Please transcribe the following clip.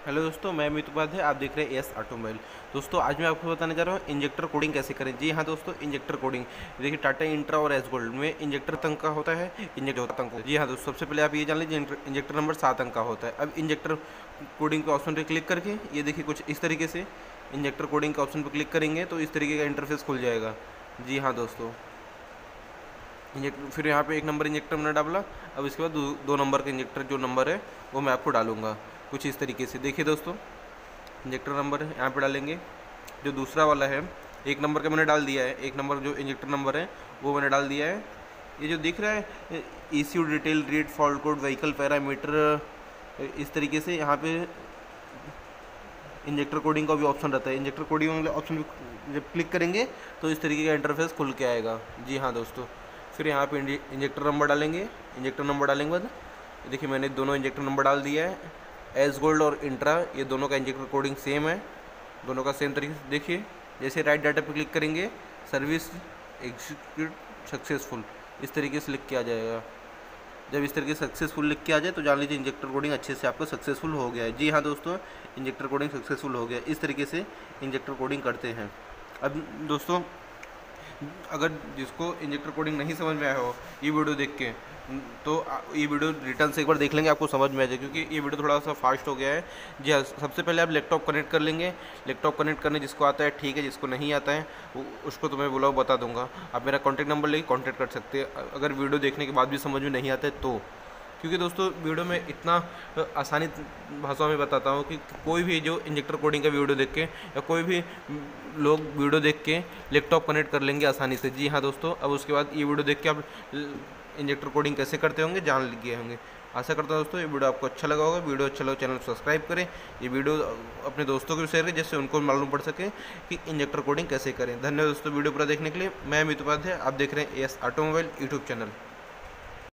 Hello दोस्तों मैं अमित उपाध्याय आप देख रहे हैं एस ऑटोमोबाइल दोस्तों आज मैं आपको बताने जा रहा हूँ इंजेक्टर कोडिंग कैसे करें। जी हाँ दोस्तों इंजेक्टर कोडिंग देखिए टाटा इंट्रा और एस गोल्ड में इंजेक्टर तंग का होता है इंजेक्टर होता अंक जी हाँ दोस्तों सबसे पहले आप ये जान लीजिए इंजेक्टर नंबर सात अंक का होता है। अब इंजेक्टर कोडिंग के ऑप्शन पर क्लिक करके ये देखिए कुछ इस तरीके से इंजेक्टर कोडिंग के ऑप्शन पर क्लिक करेंगे तो इस तरीके का इंटरफेस खुल जाएगा। जी हाँ दोस्तों। इंजेक्टर फिर यहाँ पे एक नंबर इंजेक्टर मैंने डाला अब इसके बाद दो, दो नंबर का इंजेक्टर जो नंबर है वो मैं आपको डालूँगा। कुछ इस तरीके से। देखिए दोस्तों इंजेक्टर नंबर यहाँ पे डालेंगे। जो दूसरा वाला है, एक नंबर का मैंने डाल दिया है। एक नंबर जो इंजेक्टर नंबर है, वो मैंने डाल दिया है। ये जो दिख रहा है E detail read fault code vehicle parameter इस तरीके से यहाँ पे इंजेक्टर कोडिंग का भी ऑप्शन रहता है। इंजेक्टर कोडिंग वाले ऑप्शन जब क्लिक करेंगे तो इस तरीके का इंटरफेस खुल के आएगा। जी हाँ दोस्तों। फिर यहाँ पे इंजेक्टर नंबर डालेंगे। इंजेक्टर नंबर डालेंगे बाद, देखिए मैंने दोनों इंजेक्टर नंबर डाल दिया है। एस गोल्ड और इंट्रा, ये दोनों का इंजेक्टर कोडिंग सेम है। दोनों का सेम तरीके से देखिए। जैसे राइट डाटा पर क्लिक करेंगे सर्विस एग्जीक्यूट सक्सेसफुल इस तरीके से लिख के आ जाएगा। जब इस तरीके से सक्सेसफुल लिख के आ जाए तो जान लीजिए इंजेक्टर कोडिंग अच्छे से आपका सक्सेसफुल हो गया है। जी हाँ दोस्तों इंजेक्टर कोडिंग सक्सेसफुल हो गया। इस तरीके से इंजेक्टर कोडिंग करते हैं। अब दोस्तों अगर जिसको इंजेक्टर कोडिंग नहीं समझ में आया हो, ये वीडियो देख के तो ये वीडियो रिटर्न से एक बार देख लेंगे, आपको समझ में आ जाए, क्योंकि ये वीडियो थोड़ा सा फास्ट हो गया है। जी हाँ सबसे पहले आप लैपटॉप कनेक्ट कर लेंगे। लैपटॉप कनेक्ट करने जिसको आता है, ठीक है, जिसको नहीं आता है उसको तो मैं बुलाओ बता दूँगा। आप मेरा कॉन्टैक्ट नंबर लेके कॉन्टैक्ट कर सकते हैं। अगर वीडियो देखने के बाद भी समझ में नहीं आता है तो। क्योंकि दोस्तों, वीडियो में इतना आसानी भाषा में बताता हूँ कि कोई भी जो इंजेक्टर कोडिंग का वीडियो देख के या कोई भी लोग वीडियो देख के लैपटॉप कनेक्ट कर लेंगे आसानी से। जी हाँ दोस्तों, अब उसके बाद ये वीडियो देख के आप इंजेक्टर कोडिंग कैसे करते होंगे, जान लिए होंगे। आशा करता हूँ दोस्तों, ये वीडियो आपको अच्छा लगा होगा। वीडियो अच्छा लगा चैनल सब्सक्राइब करें। ये वीडियो अपने दोस्तों को भी शेयर करें, जिससे उनको मालूम पड़ सके कि इंजेक्टर कोडिंग कैसे करें। धन्यवाद दोस्तों, वीडियो पूरा देखने के लिए। मैं अमित उपाध्याय, आप देख रहे हैं एस ऑटोमोबाइल यूट्यूब चैनल।